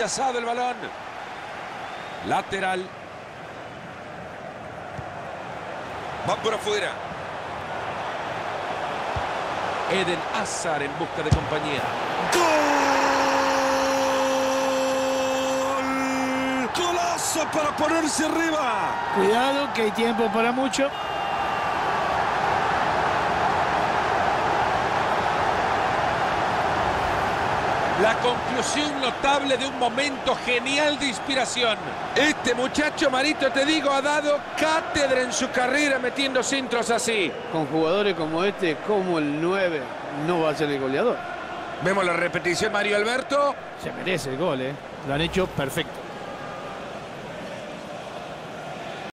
rechazado el balón. Lateral. Va por afuera. Eden Hazard en busca de compañía. ¡Gol! ¡Golazo para ponerse arriba! Cuidado que hay tiempo para mucho. La conclusión notable de un momento genial de inspiración. Este muchacho, Marito, te digo, ha dado cátedra en su carrera metiendo centros así. Con jugadores como este, como el 9, no va a ser el goleador. Vemos la repetición, Mario Alberto. Se merece el gol, ¿eh? Lo han hecho perfecto.